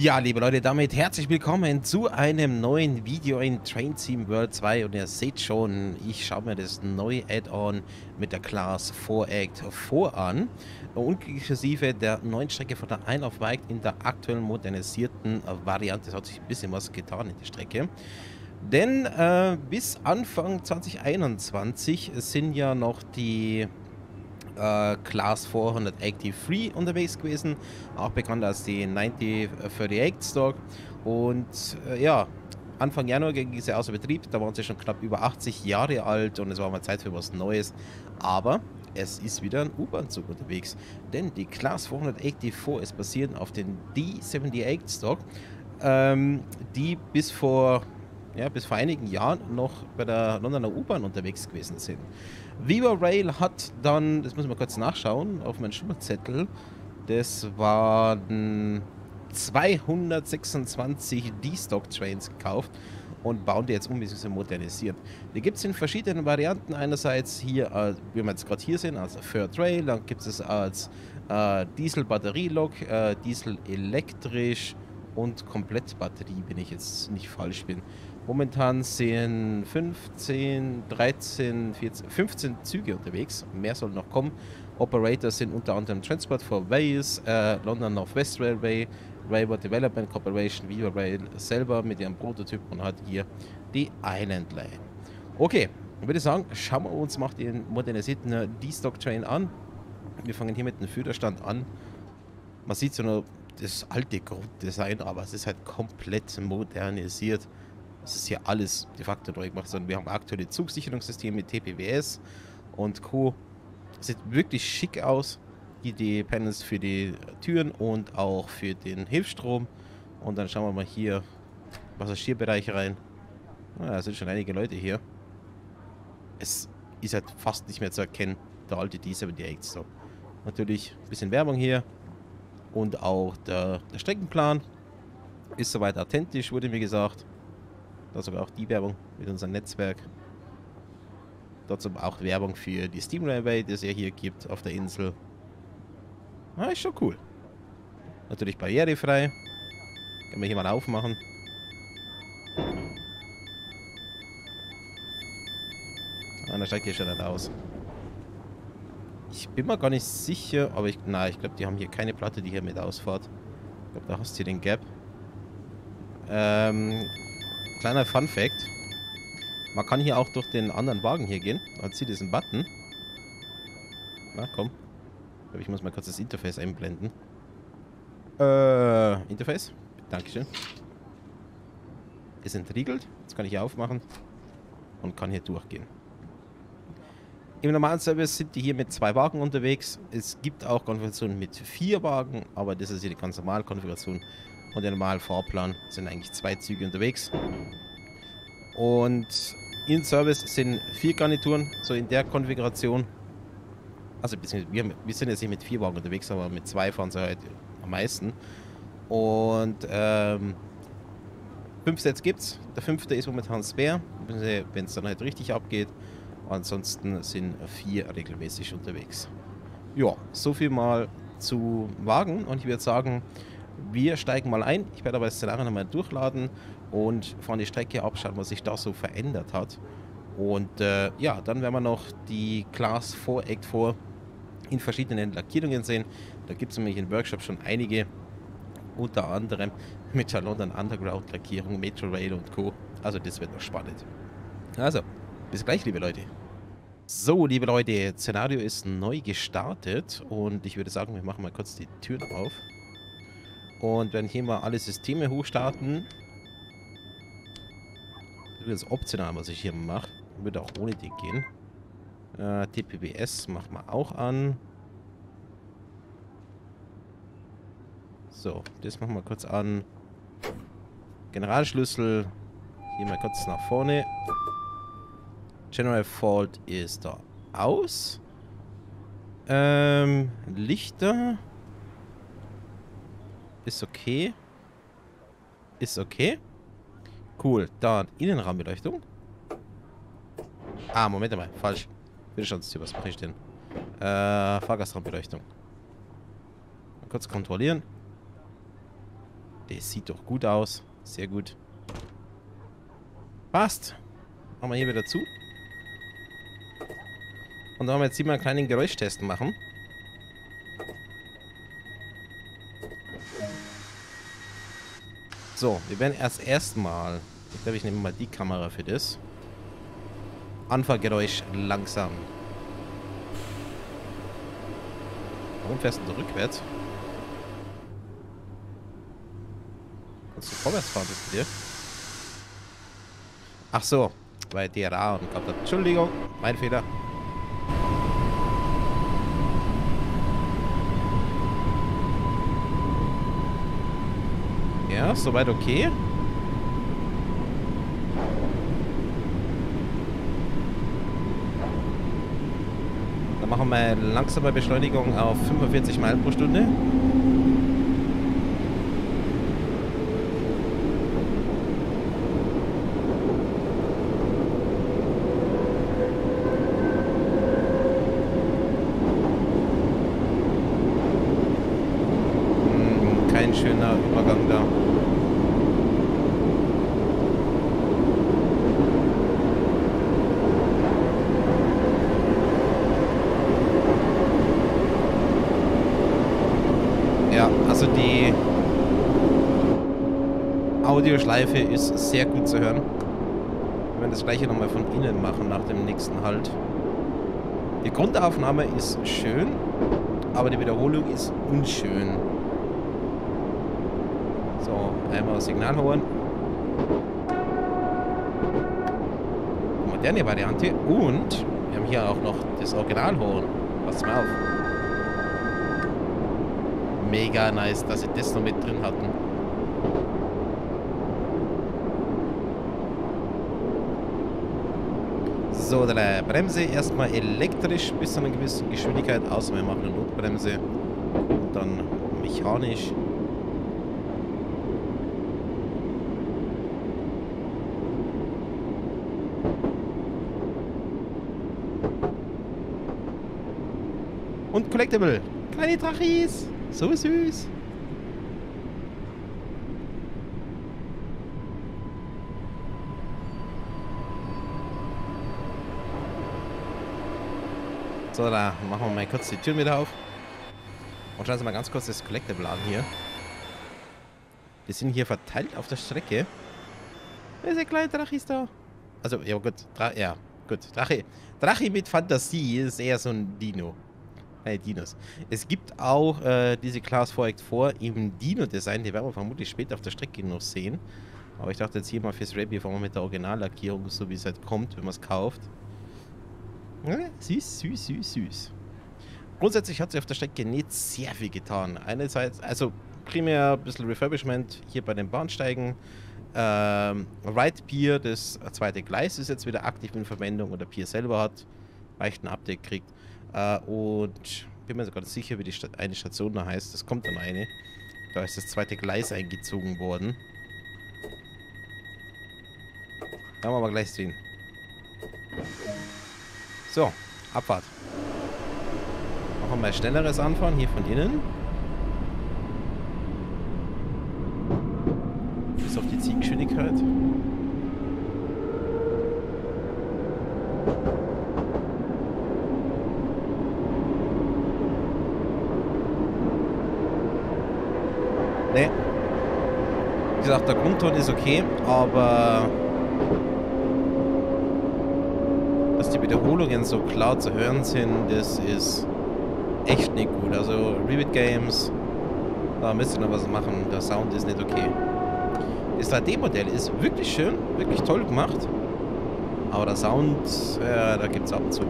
Ja, liebe Leute, damit herzlich willkommen zu einem neuen Video in Train Team World 2 und ihr seht schon, ich schaue mir das neue Add-on mit der Class 4-Act 4 an und inklusive der neuen Strecke von der Isle of Wight in der aktuellen modernisierten Variante. Es hat sich ein bisschen was getan in der Strecke. Denn äh, bis Anfang 2021 sind ja noch die äh, Class 483 unterwegs gewesen, auch bekannt als die 9038 Stock. Und äh, ja, Anfang Januar ging sie außer Betrieb, da waren sie schon knapp über 80 Jahre alt und es war mal Zeit für was Neues. Aber es ist wieder ein U-Bahn-Zug unterwegs, denn die Class 484 ist basierend auf den D78 Stock, ähm, die bis vor ja, bis vor einigen Jahren noch bei der Londoner U-Bahn unterwegs gewesen sind. Viva Rail hat dann, das muss ich mal kurz nachschauen, auf meinen Schulzettel, das waren 226 D-Stock-Trains gekauft und bauen die jetzt um, bzw. modernisiert. Die gibt es in verschiedenen Varianten. Einerseits hier, äh, wie wir jetzt gerade hier sehen, als Third Rail, dann gibt es als äh, Diesel-Batterielok, äh, Diesel elektrisch und Komplettbatterie, wenn ich jetzt nicht falsch bin. Momentan sind 15, 13, 14, 15 Züge unterwegs. Mehr soll noch kommen. Operators sind unter anderem Transport for Wales, äh, London North West Railway, Railway Development Corporation, Viva Rail selber mit ihrem Prototyp und hat hier die Island Line. Okay, ich würde sagen, schauen wir uns mal den modernisierten D-Stock Train an. Wir fangen hier mit dem Führerstand an. Man sieht so nur das alte Grunddesign, aber es ist halt komplett modernisiert. Es ist hier alles de facto neu gemacht, sondern wir haben aktuelle Zugsicherungssysteme mit TPWS und Co. Sieht wirklich schick aus. Die Panels für die Türen und auch für den Hilfsstrom. Und dann schauen wir mal hier Passagierbereich rein. Ah, da sind schon einige Leute hier. Es ist halt fast nicht mehr zu erkennen, der alte D78 so. Natürlich ein bisschen Werbung hier. Und auch der, der Streckenplan ist soweit authentisch, wurde mir gesagt. Da sogar auch die Werbung mit unserem Netzwerk. Dort auch Werbung für die Steam Railway, die es ja hier gibt auf der Insel. Ah, ist schon cool. Natürlich barrierefrei. Können wir hier mal aufmachen. Ah, da steigt hier schon nicht aus. Ich bin mir gar nicht sicher, aber ich, nein, ich glaube, die haben hier keine Platte, die hier mit ausfahrt. Ich glaube, da hast du hier den Gap. Ähm, Kleiner Fun Fact. Man kann hier auch durch den anderen Wagen hier gehen. Man zieht diesen Button. Na, komm. Ich muss mal kurz das Interface einblenden. Äh, Interface. Dankeschön. Ist entriegelt. Jetzt kann ich hier aufmachen. Und kann hier durchgehen. Im normalen Service sind die hier mit zwei Wagen unterwegs. Es gibt auch Konfigurationen mit vier Wagen, aber das ist hier die ganz normale Konfiguration. Und der normale Fahrplan sind eigentlich zwei Züge unterwegs. Und in Service sind vier Garnituren, so in der Konfiguration. Also wir, wir sind jetzt nicht mit vier Wagen unterwegs, aber mit zwei fahren sie halt am meisten. Und ähm, fünf Sets gibt's. Der fünfte ist momentan Spare, wenn es dann halt richtig abgeht. Ansonsten sind vier regelmäßig unterwegs. Ja, so viel mal zu Wagen und ich würde sagen, wir steigen mal ein. Ich werde aber das Szenario nochmal durchladen und fahren die Strecke ab, schauen, was sich da so verändert hat. Und äh, ja, dann werden wir noch die Class 4 Act 4 in verschiedenen Lackierungen sehen. Da gibt es nämlich in Workshop schon einige, unter anderem mit der London Underground Lackierung, Metro Rail und Co. Also das wird noch spannend. Also, bis gleich, liebe Leute. So, liebe Leute, Szenario ist neu gestartet und ich würde sagen, wir machen mal kurz die Türen auf. Und wenn hier mal alle Systeme hochstarten, das ist jetzt optional, was ich hier mache. Würde auch ohne die gehen. Äh, TPBS machen wir auch an. So, das machen wir kurz an. Generalschlüssel. Hier mal kurz nach vorne. General Fault ist da aus. Ähm, Lichter. Ist okay. Ist okay. Cool. Dann Innenraumbeleuchtung. Ah, Moment mal. Falsch. Widerstandstür, was mache ich denn? Äh, Fahrgastraumbeleuchtung. Kurz kontrollieren. Das sieht doch gut aus. Sehr gut. Passt. Machen wir hier wieder zu. Und dann werden wir jetzt hier mal einen kleinen Geräuschtest machen. So, wir werden erst erstmal... Ich glaube, ich nehme mal die Kamera für das. Anfahrgeräusch langsam. Warum fährst du rückwärts? Kannst du vorwärts fahren mit dir? Ach so, weil DRA und hat. Entschuldigung, mein Fehler. Soweit okay. Dann machen wir langsame Beschleunigung auf 45 Meilen pro Stunde. Hm, Kein schöner Übergang da. Ja, also die Audioschleife ist sehr gut zu hören. Wir werden das gleiche nochmal von innen machen nach dem nächsten Halt. Die Grundaufnahme ist schön, aber die Wiederholung ist unschön. So, einmal Signal holen. Moderne Variante und wir haben hier auch noch das Originalhorn. Passt mal auf. Mega nice, dass sie das noch mit drin hatten. So, der Bremse erstmal elektrisch bis zu einer gewissen Geschwindigkeit, außer wir machen eine Notbremse. Und dann mechanisch. Und Collectible. Kleine Drachis. So süß. So, da machen wir mal kurz die Tür wieder auf. Und schauen Sie mal ganz kurz das Collectible an hier. Die sind hier verteilt auf der Strecke. Diese kleine Drachis da. Also, ja gut. Dra ja, gut. Drache. Drache mit Fantasie ist eher so ein Dino. Äh, Dinos. Es gibt auch äh, diese Class folgt vor im Dino-Design. Die werden wir vermutlich später auf der Strecke noch sehen. Aber ich dachte jetzt hier mal fürs Review fahren wir mit der Originallackierung, so wie es halt kommt, wenn man es kauft. Ja, süß, süß, süß, süß. Grundsätzlich hat sich auf der Strecke nicht sehr viel getan. Einerseits, also primär ein bisschen Refurbishment hier bei den Bahnsteigen. Ähm, Right Pier, das zweite Gleis, ist jetzt wieder aktiv in Verwendung und der Pier selber hat leicht ein Update gekriegt. Äh, und bin mir sogar sicher, wie die Sta eine Station da heißt. Es kommt dann eine. Da ist das zweite Gleis eingezogen worden. Da wir aber gleich sehen. So, Abfahrt. Machen wir mal schnelleres Anfahren hier von innen. Bis auf die Zielgeschwindigkeit. Nee. Wie gesagt, der Grundton ist okay, aber dass die Wiederholungen so klar zu hören sind, das ist echt nicht gut. Also Revit Games, da müsst ihr noch was machen. Der Sound ist nicht okay. Das 3D-Modell ist wirklich schön, wirklich toll gemacht. Aber der Sound, ja, da gibt es Abzug.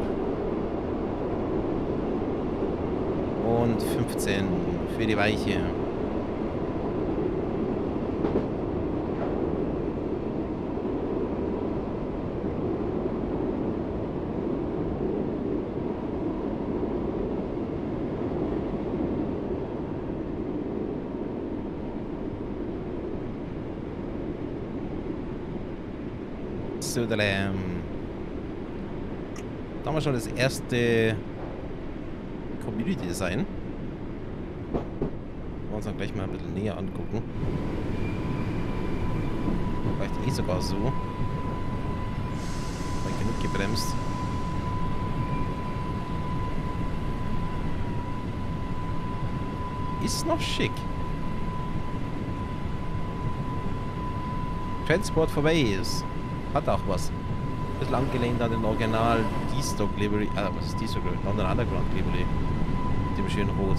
Und 15 für die Weiche. So, ähm, da haben wir schon das erste Community Design. uns dann gleich mal ein bisschen näher angucken. Vielleicht eh sogar so. Weil genug gebremst. Ist noch schick. Transport for Ways. Hat auch was. Bisschen angelehnt an den Original D-Stock Livery. Ah, was ist D-Stock Livery? London Underground Livery. Mit dem schönen Rot.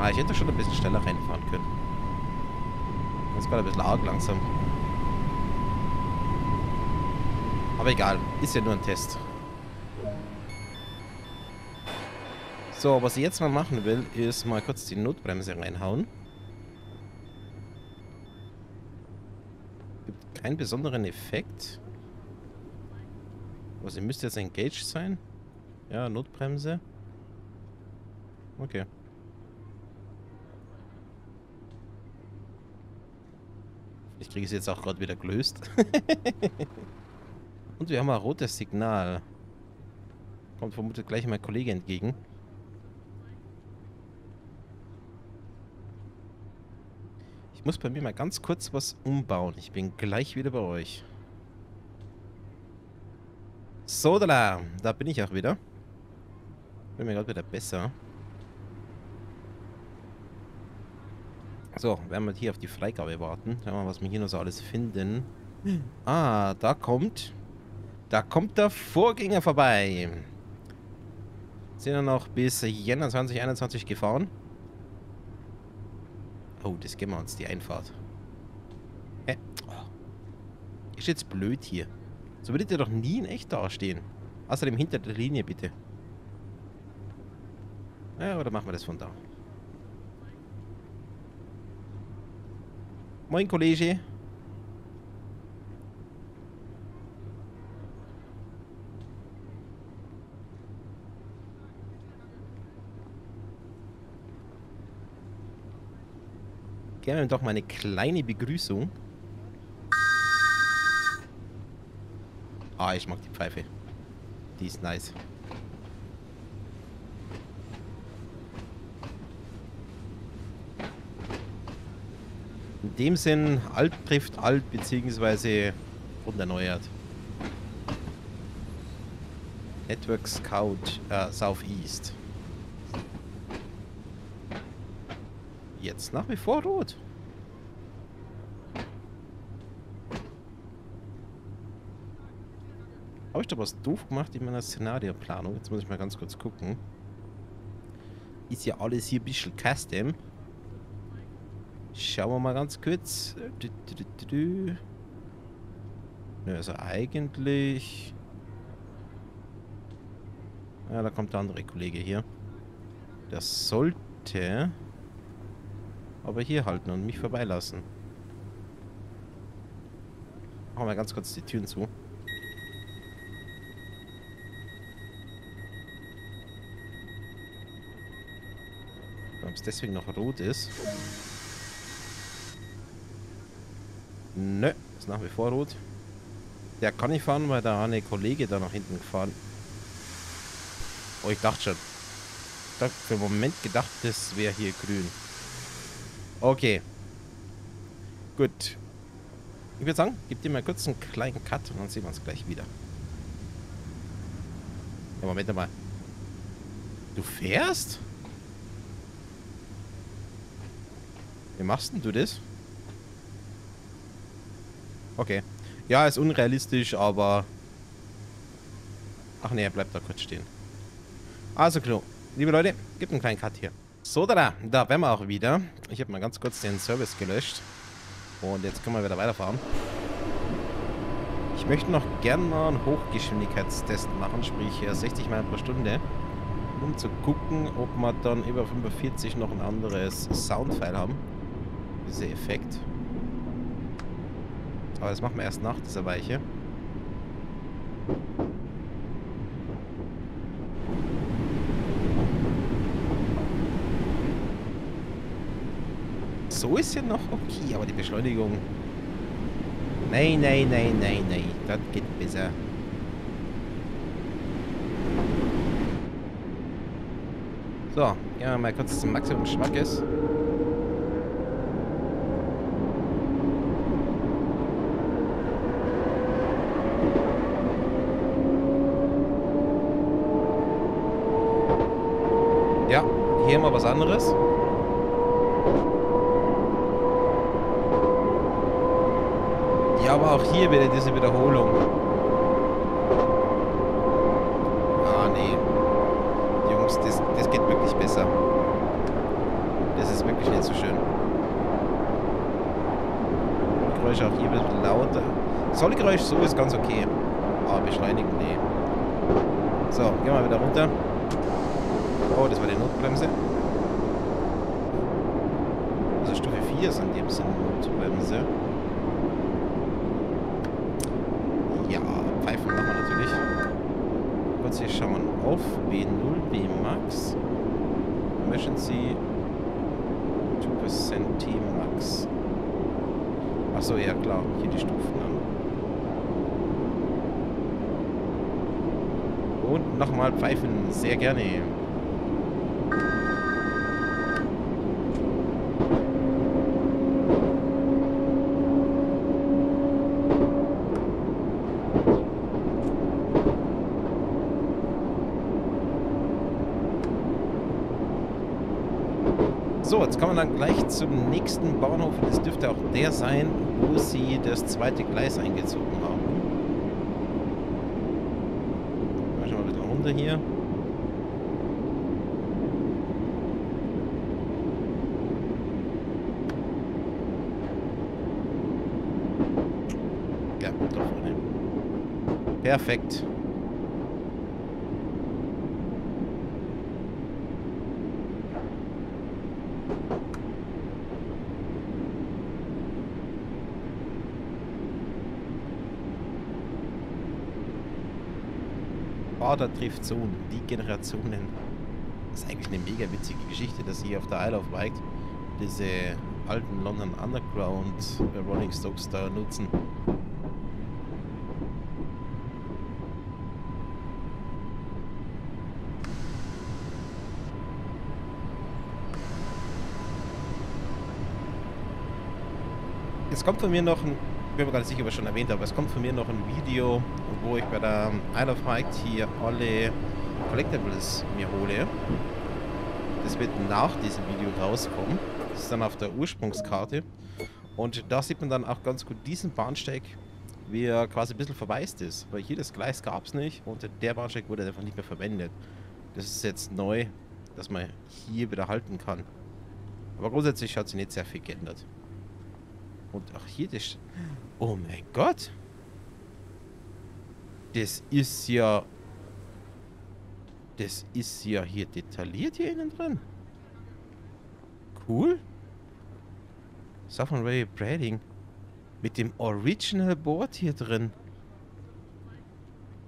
Ah, ich hätte schon ein bisschen schneller reinfahren können. Ist gerade ein bisschen arg langsam. Aber egal, ist ja nur ein Test. So, was ich jetzt mal machen will, ist mal kurz die Notbremse reinhauen. Keinen besonderen Effekt. Also, müsste jetzt engaged sein. Ja, Notbremse. Okay. Ich kriege es jetzt auch gerade wieder gelöst. Und wir haben ein rotes Signal. Kommt vermutlich gleich mein Kollege entgegen. Muss bei mir mal ganz kurz was umbauen. Ich bin gleich wieder bei euch. So, da, da bin ich auch wieder. Bin mir gerade wieder besser. So, werden wir hier auf die Freigabe warten. Schauen wir mal, was wir hier noch so alles finden. Ah, da kommt... Da kommt der Vorgänger vorbei. Sind wir noch bis Jänner 2021 gefahren. Oh, das geben wir uns, die Einfahrt. Hä? Oh. Ist jetzt blöd hier. So würdet ihr doch nie in echt dastehen. Außerdem hinter der Linie, bitte. Ja, oder machen wir das von da? Moin, Kollege. Gerne doch mal eine kleine Begrüßung. Ah, ich mag die Pfeife. Die ist nice. In dem Sinn, alt trifft alt, beziehungsweise erneuert. Network äh, Southeast. Jetzt nach wie vor rot. Habe ich da was doof gemacht in meiner Szenarioplanung? Jetzt muss ich mal ganz kurz gucken. Ist ja alles hier ein bisschen custom. Schauen wir mal ganz kurz. Also eigentlich... Ja, da kommt der andere Kollege hier. Der sollte aber hier halten und mich vorbeilassen. Machen wir ganz kurz die Türen zu. Ob es deswegen noch rot ist. Nö, ist nach wie vor rot. Der kann nicht fahren, weil da eine Kollege da nach hinten gefahren. Oh, ich dachte schon. Ich habe für einen Moment gedacht, das wäre hier grün. Okay. Gut. Ich würde sagen, gib dir mal kurz einen kleinen Cut und dann sehen wir uns gleich wieder. Ja, Moment mal. Du fährst? Wie machst denn du das? Okay. Ja, ist unrealistisch, aber... Ach nee, er bleibt da kurz stehen. Also, klar. Liebe Leute, gibt einen kleinen Cut hier. So, da, da wären wir auch wieder. Ich habe mal ganz kurz den Service gelöscht. Und jetzt können wir wieder weiterfahren. Ich möchte noch gern mal einen Hochgeschwindigkeitstest machen, sprich 60 Meilen pro Stunde. Um zu gucken, ob wir dann über 45 noch ein anderes Soundfile haben. Dieser Effekt. Aber das machen wir erst nach dieser Weiche. So ist ja noch okay, aber die Beschleunigung... Nein, nein, nein, nein, nein. Das geht besser. So, gehen wir mal kurz zum Maximum Schmackes. Ja, hier wir was anderes. Ja, aber auch hier wieder diese Wiederholung. Ah, nee. Jungs, das, das geht wirklich besser. Das ist wirklich nicht so schön. Geräusch auch hier ein bisschen lauter. Sollgeräusch so ist ganz okay. Aber beschleunigen, nee. So, gehen wir wieder runter. Oh, das war die Notbremse. Also Stufe 4 ist in dem Sinne Notbremse. Ja, Pfeifen machen wir natürlich. Kurz hier schauen. Auf B0, B Max. Emergency 2% T Max. Achso, ja klar, hier die Stufen an. Und nochmal pfeifen, sehr gerne. So, jetzt kommen wir dann gleich zum nächsten Bahnhof. Das dürfte auch der sein, wo sie das zweite Gleis eingezogen haben. Mal schon mal wieder runter hier. Ja, da vorne. Perfekt. Vater trifft Sohn, die Generationen. Das ist eigentlich eine mega witzige Geschichte, dass sie auf der Isle of Wight diese alten London Underground Rolling Stokes da nutzen. Es kommt von mir noch ein, bin mir gar nicht sicher, ob ich schon erwähnt habe, aber es kommt von mir noch ein Video, wo ich bei der Isle of Wight hier alle Collectibles mir hole. Das wird nach diesem Video rauskommen. Das ist dann auf der Ursprungskarte. Und da sieht man dann auch ganz gut diesen Bahnsteig, wie er quasi ein bisschen verwaist ist. Weil hier das Gleis gab es nicht und der Bahnsteig wurde einfach nicht mehr verwendet. Das ist jetzt neu, dass man hier wieder halten kann. Aber grundsätzlich hat sich nicht sehr viel geändert. Und auch hier das... Oh mein Gott! Das ist ja... Das ist ja hier detailliert hier innen drin. Cool. Southern Ray Brading. Mit dem Original Board hier drin.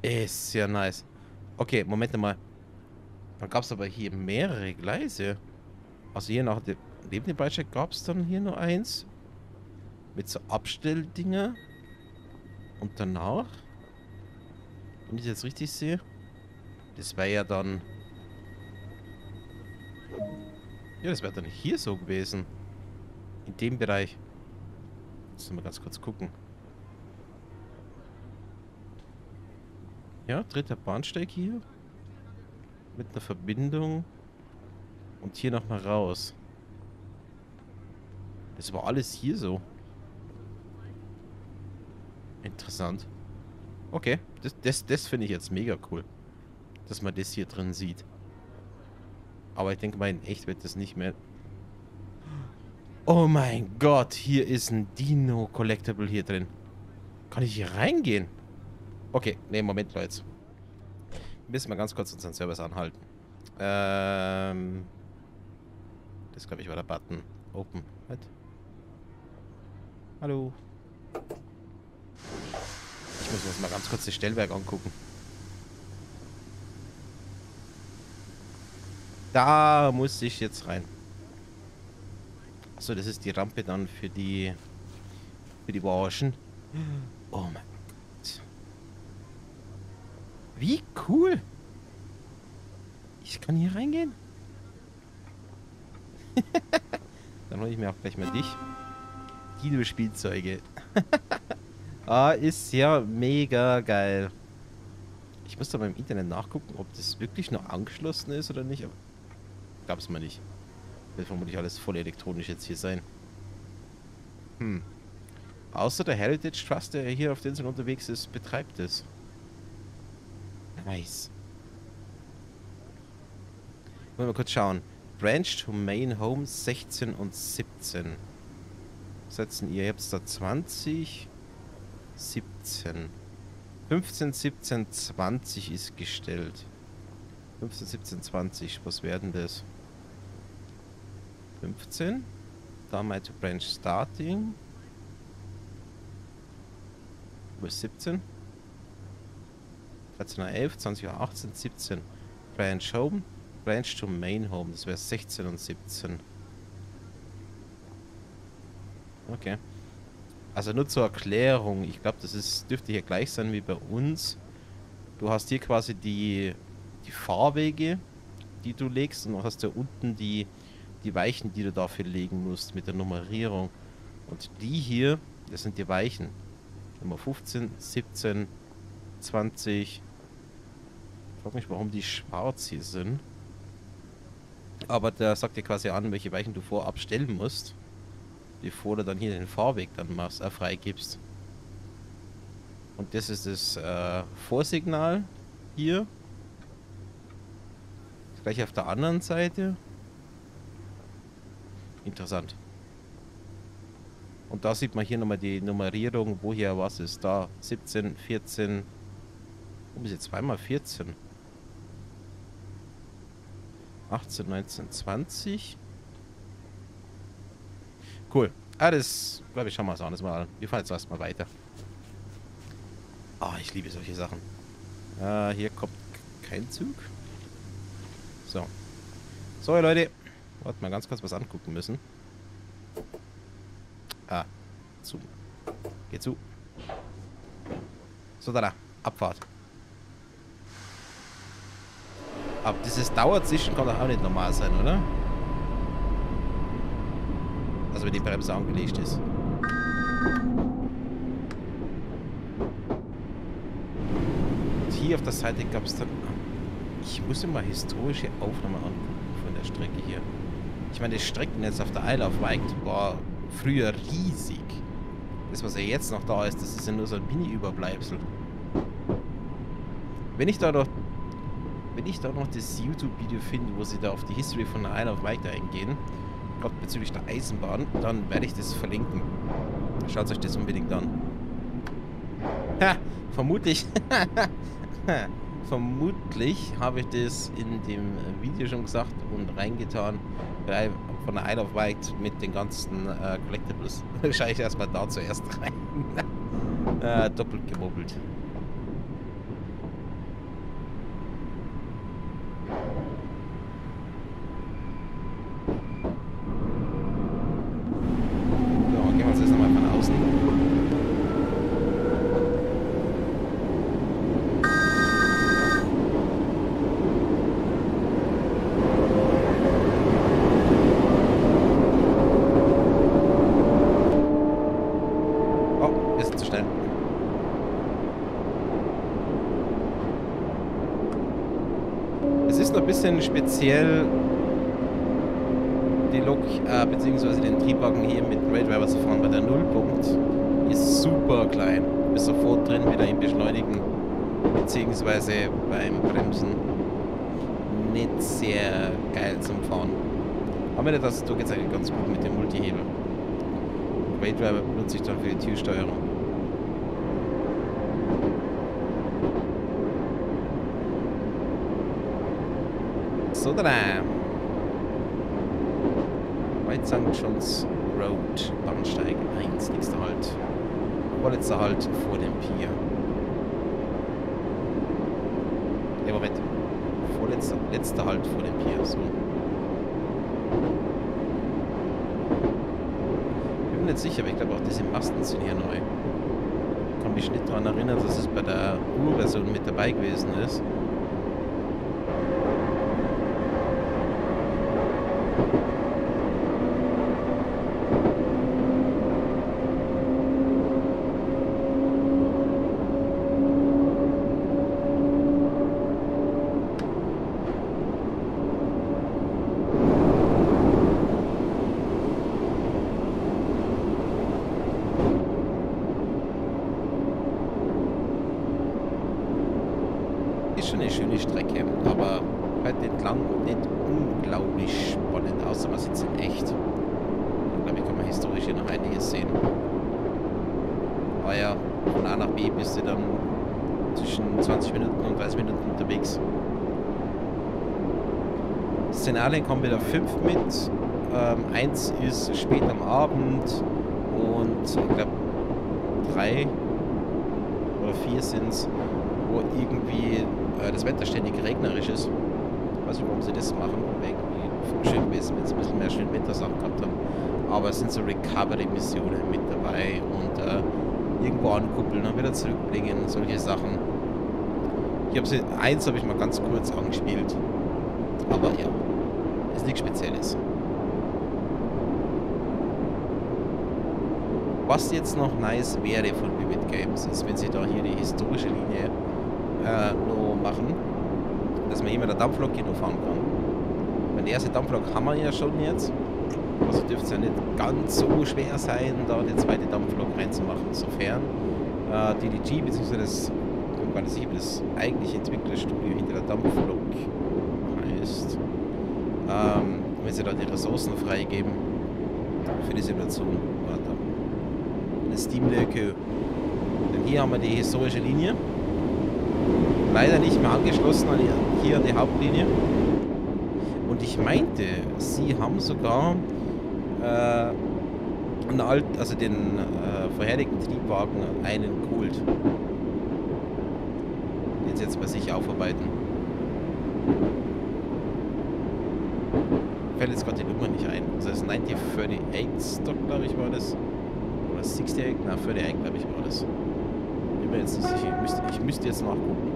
Ist ja nice. Okay, Moment mal. Dann gab es aber hier mehrere Gleise. Also hier nach dem Beicheck gab es dann hier nur eins. Mit so Abstelldinger. Und danach, wenn ich das jetzt richtig sehe, das wäre ja dann... Ja, das wäre dann hier so gewesen. In dem Bereich. Jetzt mal ganz kurz gucken. Ja, dritter Bahnsteig hier. Mit einer Verbindung. Und hier nochmal raus. Das war alles hier so. Interessant. Okay, das, das, das finde ich jetzt mega cool. Dass man das hier drin sieht. Aber ich denke mal, in echt wird das nicht mehr... Oh mein Gott, hier ist ein Dino Collectible hier drin. Kann ich hier reingehen? Okay, ne, Moment, Leute. Müssen wir ganz kurz unseren Service anhalten. Ähm... Das, glaube ich, war der Button. Open. Halt. Hallo. Ich muss mir jetzt mal ganz kurz das Stellwerk angucken. Da muss ich jetzt rein. Achso, das ist die Rampe dann für die für die Waschen. Oh mein Gott. Wie cool. Ich kann hier reingehen. Dann hole ich mir auch gleich mal dich. Dino-Spielzeuge. ah, ist ja mega geil. Ich muss da mal im Internet nachgucken, ob das wirklich noch angeschlossen ist oder nicht. Gab es mal nicht. Wird vermutlich alles voll elektronisch jetzt hier sein. Hm. Außer der Heritage Trust, der hier auf der Insel unterwegs ist, betreibt es. Nice. Wollen wir kurz schauen. Branch to Main Home 16 und 17. Setzen ihr? Habt da 20, 17. 15, 17, 20 ist gestellt. 15, 17, 20. Was werden das? 15. Da mal to Branch Starting. Ist 17? 13 11, 20 18, 17. Branch Home. Branch to Main Home. Das wäre 16 und 17. Okay. Also nur zur Erklärung. Ich glaube, das ist, dürfte hier gleich sein wie bei uns. Du hast hier quasi die, die Fahrwege, die du legst. Und hast ja unten die, die Weichen, die du dafür legen musst mit der Nummerierung. Und die hier, das sind die Weichen. Nummer 15, 17, 20. Ich frage mich, warum die schwarz hier sind. Aber der sagt dir quasi an, welche Weichen du vorab stellen musst, bevor du dann hier den Fahrweg dann machst, äh, freigibst. Und das ist das äh, Vorsignal hier. Gleich auf der anderen Seite. Interessant. Und da sieht man hier nochmal die Nummerierung, woher was ist. Da 17, 14. Warum ist jetzt zweimal 14? 18, 19, 20. Cool. Ah, das, glaube ich, schauen wir uns an. Das mal Wir fahren jetzt erstmal weiter. Ah, oh, ich liebe solche Sachen. Ah, hier kommt kein Zug. So. So, Leute. Warte mal ganz kurz was angucken müssen. Ah, zu. Geh zu. So, da, da. Abfahrt. Aber dieses Dauerzischen kann doch auch nicht normal sein, oder? Also wenn die Bremse angelegt ist. Und hier auf der Seite gab es dann... Ich muss mal historische Aufnahmen angucken von der Strecke hier. Ich meine, das Streckennetz auf der Isle of Wight war früher riesig. Das, was ja jetzt noch da ist, das ist ja nur so ein Mini-Überbleibsel. Wenn ich da doch wenn ich da noch das YouTube-Video finde, wo sie da auf die History von der Isle of Wight eingehen, gerade bezüglich der Eisenbahn, dann werde ich das verlinken. Schaut euch das unbedingt an. Ha, vermutlich, vermutlich habe ich das in dem Video schon gesagt und reingetan von der Isle of Wight mit den ganzen äh, Collectibles. Schaue ich erstmal da zuerst rein. äh, doppelt gemobbelt. Bisschen speziell, die Lok äh, bzw. den Triebwagen hier mit Rail Driver zu fahren, weil der Nullpunkt ist super klein. Du bist sofort drin, wieder im Beschleunigen bzw. beim Bremsen. Nicht sehr geil zum Fahren. Aber das Tastatur geht eigentlich ganz gut mit dem Multihebel. Rail Driver benutze ich dann für die Türsteuerung. So dran. White St. John's Road, Bahnsteig 1, nächster Halt. Vorletzter Halt vor dem Pier. Ne, Moment. Vorletzter, letzter Halt vor dem Pier, so. Ich bin mir nicht sicher, aber ich glaube auch diese Masten sind hier neu. Ich kann mich nicht daran erinnern, dass es bei der Urversion mit dabei gewesen. Ist schon eine schöne Strecke, aber halt entlang nicht unglaublich spannend, außer man sitzt in echt. Ich glaube, ich kann man historisch hier noch einiges sehen. Aber ja, von A nach B bist du dann zwischen 20 Minuten und 30 Minuten unterwegs. Szenarien kommen wieder 5 mit. Ähm, eins ist spät am Abend und ich glaube drei oder vier sind es, wo irgendwie äh, das Wetter ständig regnerisch ist. Ich das machen, irgendwie schön gewesen, wenn sie ein bisschen mehr schön Wettersachen gehabt haben. Aber es sind so Recovery-Missionen mit dabei und äh, irgendwo ankuppeln, dann wieder zurückbringen, solche Sachen. Ich habe sie, eins habe ich mal ganz kurz angespielt. Aber ja, ist nichts Spezielles. Was jetzt noch nice wäre von Vivid Games, ist, wenn sie da hier die historische Linie äh, noch machen, dass man hier mit der Dampflok noch fahren kann. Weil die erste Dampflok haben wir ja schon jetzt. Also dürfte es ja nicht ganz so schwer sein, da die zweite Dampflok reinzumachen. Sofern äh, DDG bzw. das, ich bin gar nicht sicher, das eigentliche Entwicklerstudio hinter der Dampflok heißt, ähm, wenn sie da die Ressourcen freigeben für die Simulation. Eine Steam-Lücke. Denn hier haben wir die historische Linie. Leider nicht mehr angeschlossen an hier an die Hauptlinie. Und ich meinte, sie haben sogar äh, einen alt, also den äh, vorherigen Triebwagen einen geholt. Den sie jetzt bei sich aufarbeiten. Fällt jetzt gerade die Nummer nicht ein. Also das ist 9038 Stock, glaube ich, war das. Oder 68, na 48, glaube ich, war das. Ich bin mir jetzt nicht sicher. Ich müsste, ich müsste jetzt nachgucken.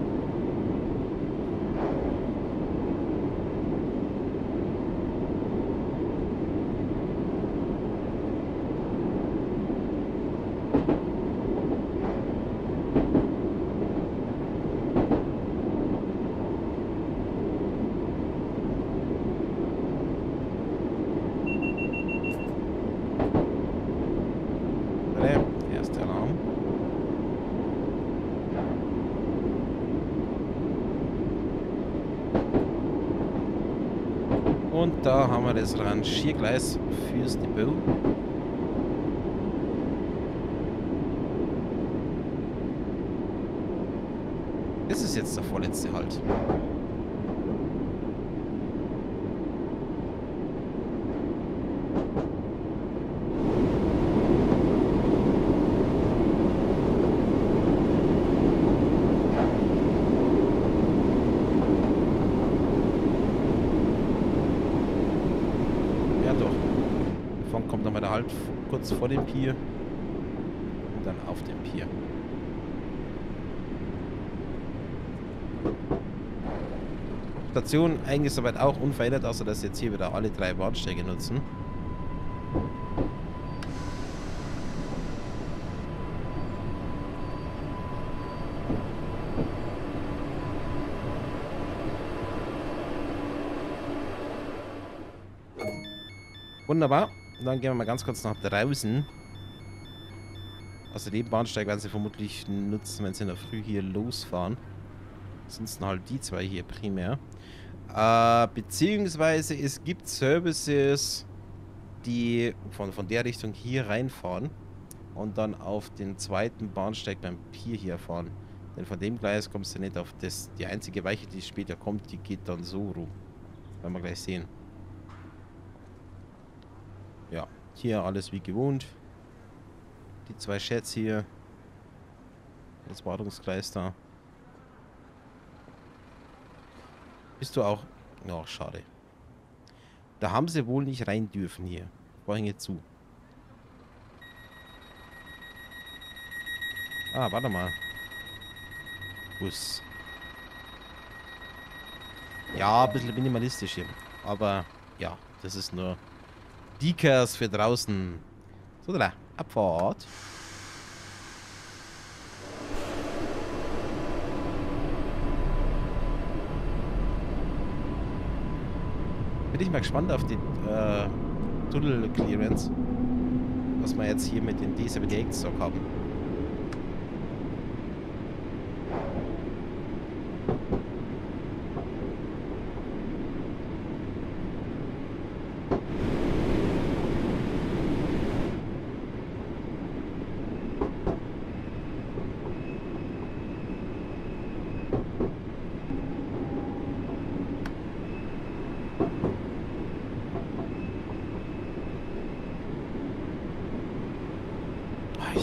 Und da haben wir das Rangiergleis fürs Depot. Das ist jetzt der vorletzte Halt kurz vor dem Pier und dann auf dem Pier. Station eigentlich soweit auch unverändert, außer dass jetzt hier wieder alle drei Bahnsteige nutzen. Wunderbar. Und dann gehen wir mal ganz kurz nach draußen. Also den Bahnsteig werden sie vermutlich nutzen, wenn sie in der Früh hier losfahren. Ansonsten halt die zwei hier primär. Äh, beziehungsweise es gibt Services, die von, von der Richtung hier reinfahren und dann auf den zweiten Bahnsteig beim Pier hier fahren. Denn von dem Gleis kommst du nicht auf das. Die einzige Weiche, die später kommt, die geht dann so rum. Werden wir gleich sehen. Ja, hier alles wie gewohnt. Die zwei Sheds hier. Das Wartungsgleis da. Bist du auch... Ja, schade. Da haben sie wohl nicht rein dürfen hier. Vorhänge zu. Ah, warte mal. Bus. Ja, ein bisschen minimalistisch hier. Aber ja, das ist nur Decals für draußen. So, da, Abfahrt. Bin ich mal gespannt auf die äh, Tunnel Clearance. Was wir jetzt hier mit den D78 Stock haben.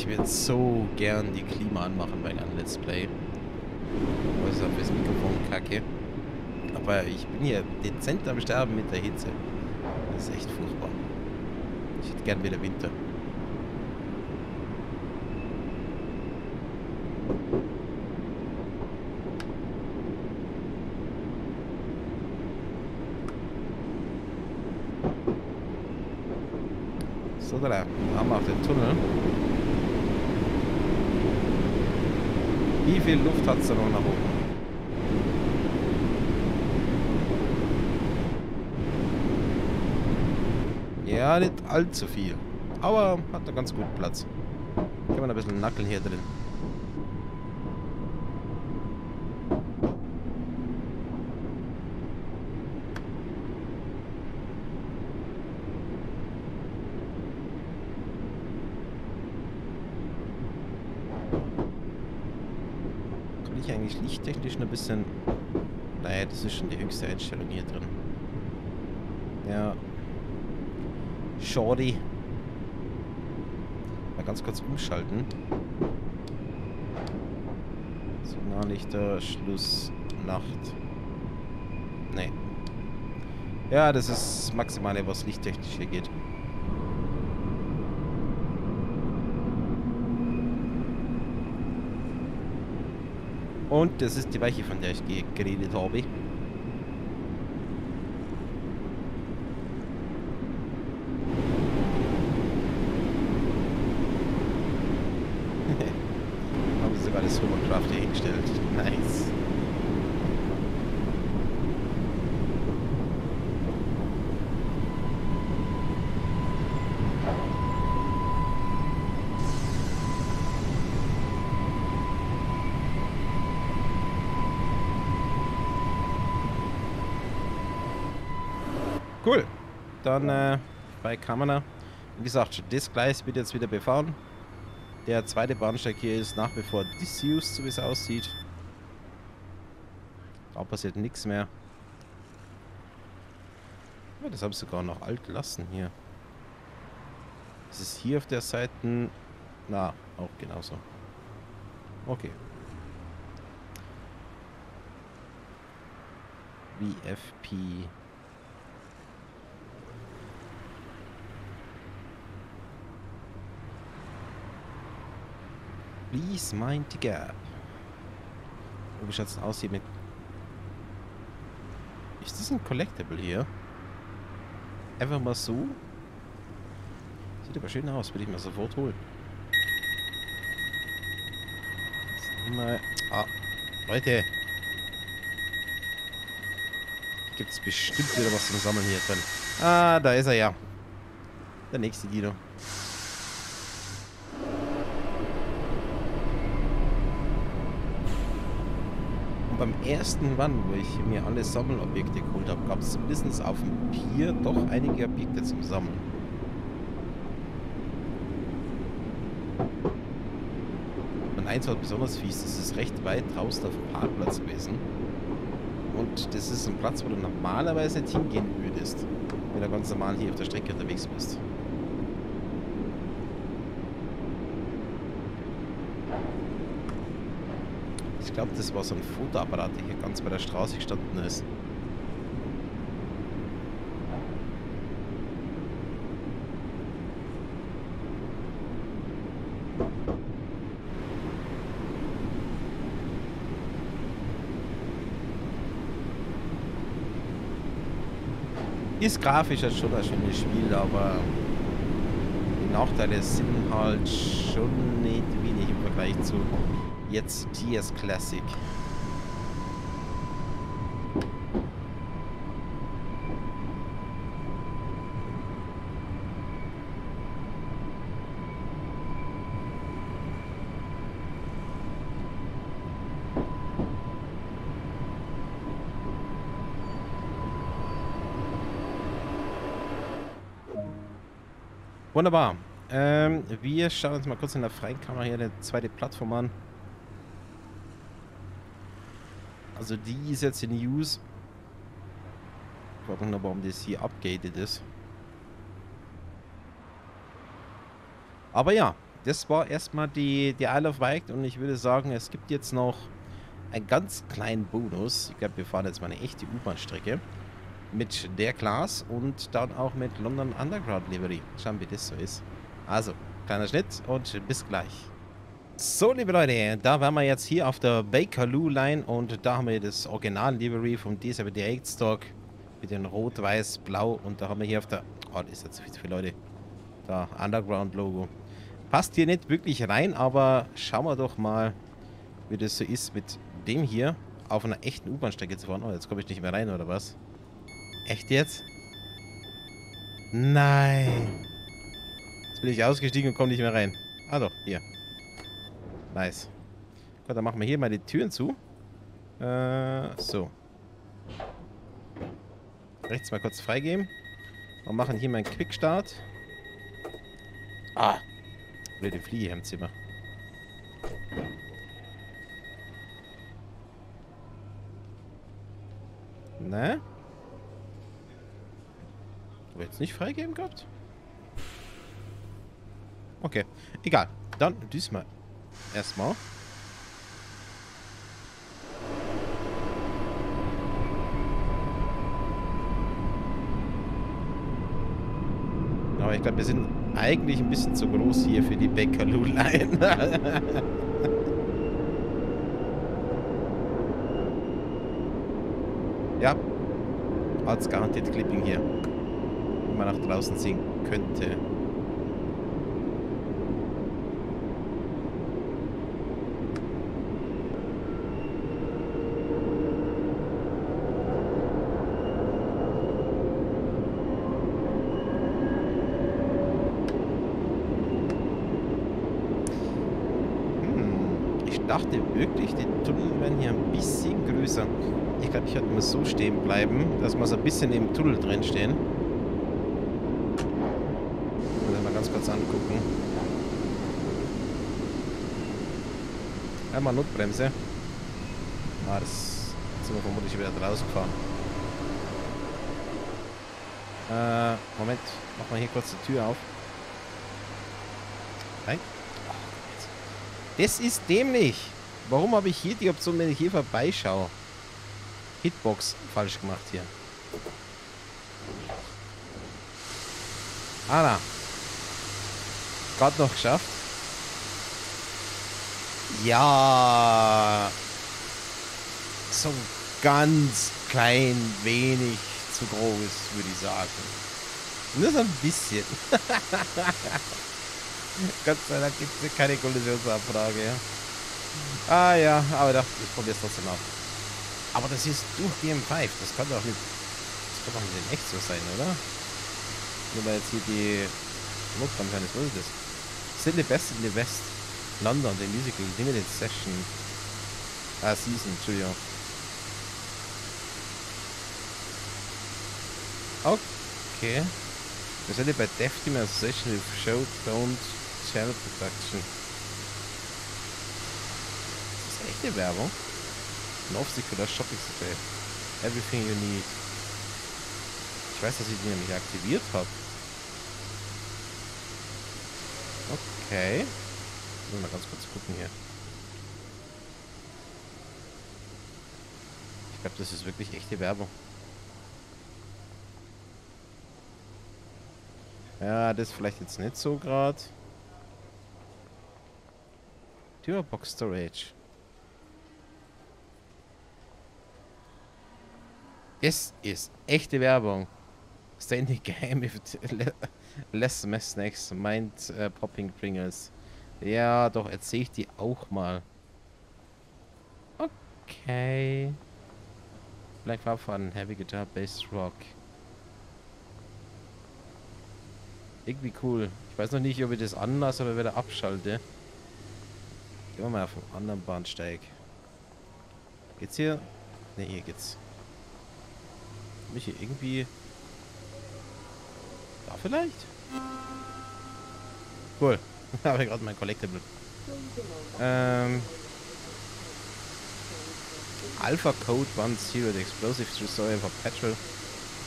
ich würde so gern die Klima anmachen bei einem Let's Play. Also fürs Mikrofon kacke. Aber ich bin hier dezent am Sterben mit der Hitze. Das ist echt furchtbar. Ich hätte gern wieder Winter. So, da haben wir auf den Tunnel. Wie viel Luft hat es da noch nach oben? Ja, nicht allzu viel. Aber hat da ganz gut Platz. Kann man ein bisschen Nackeln hier drin. Kann ich eigentlich lichttechnisch ein bisschen... Naja, das ist schon hier drin. Ja, Shorty. Mal ganz kurz umschalten. Signallichter, Schluss, Nacht. Nee. Ja, das ist das Maximale, was lichttechnisch hier geht. Und das ist die Weiche, von der ich geredet habe. Cool. Dann äh, bei Kamera. Wie gesagt, das Gleis wird jetzt wieder befahren. Der zweite Bahnsteig hier ist nach wie vor disused, so wie es aussieht. Da passiert nichts mehr. Ja, das habe ich sogar noch alt gelassen hier. Ist es hier auf der Seite? Na, auch genauso. Okay. VFP Please mind the gap. Wie schaut es aus hier mit... Ist das ein Collectible hier? Einfach mal so? Sieht aber schön aus, würde ich mir sofort holen. Mal... Ah, Leute! Gibt es bestimmt wieder was zum Sammeln hier drin. Ah, da ist er ja. Der nächste Dino. Beim ersten Run, wo ich mir alle Sammelobjekte geholt habe, gab es zumindest auf dem Pier doch einige Objekte zum Sammeln. Und eins war besonders fies, das ist recht weit draußen auf dem Parkplatz gewesen. Und das ist ein Platz, wo du normalerweise nicht hingehen würdest, wenn du ganz normal hier auf der Strecke unterwegs bist. Ich glaube, das war so ein Fotoapparat, der hier ganz bei der Straße gestanden ist. Ist grafisch jetzt schon ein schönes Spiel, aber die Nachteile sind halt schon nicht wenig im Vergleich zu Jetzt TS Classic. Wunderbar. Ähm, wir schauen uns mal kurz in der freien Kamera hier eine zweite Plattform an. Also die ist jetzt in Use. Ich frage mich noch, warum das hier upgated ist. Aber ja, das war erstmal die, die Isle of Wight und ich würde sagen, es gibt jetzt noch einen ganz kleinen Bonus. Ich glaube, wir fahren jetzt mal eine echte U-Bahn-Strecke mit der Class und dann auch mit London Underground Livery. Schauen, wie das so ist. Also, kleiner Schnitt und bis gleich. So, liebe Leute, da waren wir jetzt hier auf der Bakerloo Line und da haben wir das Original Livery vom D78 Stock mit den Rot, Weiß, Blau und da haben wir hier auf der... Oh, das ist jetzt viel zu viele Leute. Da, Underground Logo. Passt hier nicht wirklich rein, aber schauen wir doch mal, wie das so ist mit dem hier auf einer echten U-Bahn-Strecke zu fahren. Oh, jetzt komme ich nicht mehr rein, oder was? Echt jetzt? Nein. Jetzt bin ich ausgestiegen und komme nicht mehr rein. Ah doch, hier. Nice. Gut, dann machen wir hier mal die Türen zu. Äh, so. Rechts mal kurz freigeben. Und machen hier mal einen Quickstart. Ah. Blöde Fliege im Zimmer. Ne? Du willst nicht freigeben gehabt? Okay. Egal. Dann diesmal erstmal. Aber ich glaube, wir sind eigentlich ein bisschen zu groß hier für die Bäckerlulein. ja. Als garantiert Clipping hier. Wenn man nach draußen sehen könnte. dachte wirklich, die Tunnel werden hier ein bisschen größer. Ich glaube, ich werde mal so stehen bleiben, dass wir so ein bisschen im Tunnel drin stehen. Mal ganz kurz angucken. Einmal Notbremse. Ah, das sind wir vermutlich wieder draußen gefahren. Äh, Moment. Mach mal hier kurz die Tür auf. Nein. Das ist dämlich. Warum habe ich hier die Option, wenn ich hier vorbeischaue? Hitbox falsch gemacht hier. Anna. Gerade noch geschafft. Ja. So ganz klein wenig zu groß, würde ich sagen. Nur so ein bisschen. Gott sei Dank gibt es keine Kollisionsabfrage, ja. Ah ja, aber ich probiere es trotzdem auf. Aber das ist durch die M5. Das kann doch nicht. Das kann doch nicht in echt so sein, oder? Nur weil jetzt hier die Notbremse ist. Was ist? Still the best in the West. London, the musical limited session. Ah, Season, Entschuldigung. Okay. Presented by Deaf Team Association with Show Don't Channel Production. Ist das echte Werbung? An Aufsichtler Shopping City. Everything you need. Ich weiß, dass ich die nämlich aktiviert habe. Okay. Mal ganz kurz gucken hier. Ich glaube, das ist wirklich echte Werbung. Ja, das vielleicht jetzt nicht so gerade. Box Storage. Das ist echte Werbung. Standing game with less mess snacks. Mind uh, popping Pringles. Ja, doch, erzähl ich die auch mal. Okay. Black Fun, Heavy Guitar, Bass Rock. Irgendwie cool. Ich weiß noch nicht, ob ich das anders oder wieder abschalte. Gehen wir mal auf einen anderen Bahnsteig. Geht's hier? Ne, hier geht's. Mich hier irgendwie... Da vielleicht? Cool. Habe ich gerade mein Collectible. Ähm... Alpha Code 10, the explosive destroyer for petrol.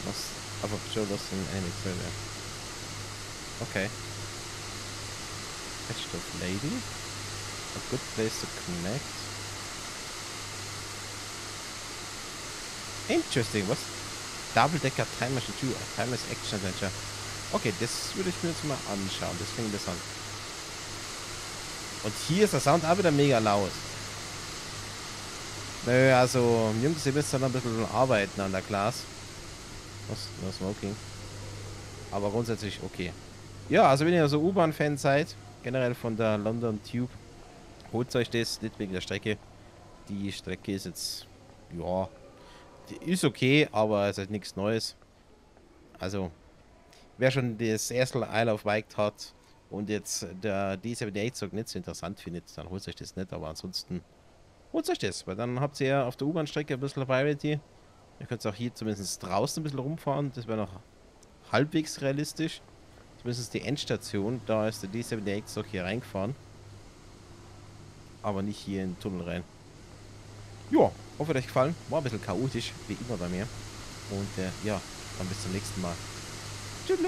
Lost, Alpha Patrol lost in enemy trailer. Okay. Patched of Lady. A good place to connect. Interesting, was? Double Decker Time Machine 2, Timeless Action Adventure. Okay, das würde ich mir jetzt mal anschauen. Das klingt interessant. Und hier ist der Sound auch wieder mega laut. Nö, also, Jungs, ihr müsst dann ein bisschen arbeiten an der Glas. Was? No Smoking. Aber grundsätzlich okay. Ja, also wenn ihr so U-Bahn-Fan seid, generell von der London Tube, holt euch das, nicht wegen der Strecke. Die Strecke ist jetzt, ja, ist okay, aber es ist halt nichts Neues. Also, wer schon das erste Isle of Wight hat und jetzt der D78-Zug nicht so interessant findet, dann holt euch das nicht, aber ansonsten holt euch das, weil dann habt ihr ja auf der U-Bahn-Strecke ein bisschen Variety. Ihr könnt auch hier zumindest draußen ein bisschen rumfahren, das wäre noch halbwegs realistisch. Zumindest die Endstation, da ist der D78-Zug hier reingefahren. Aber nicht hier in den Tunnel rein. Ja, hoffe euch gefallen. War ein bisschen chaotisch, wie immer bei mir. Und äh, ja, dann bis zum nächsten Mal. Tschüss.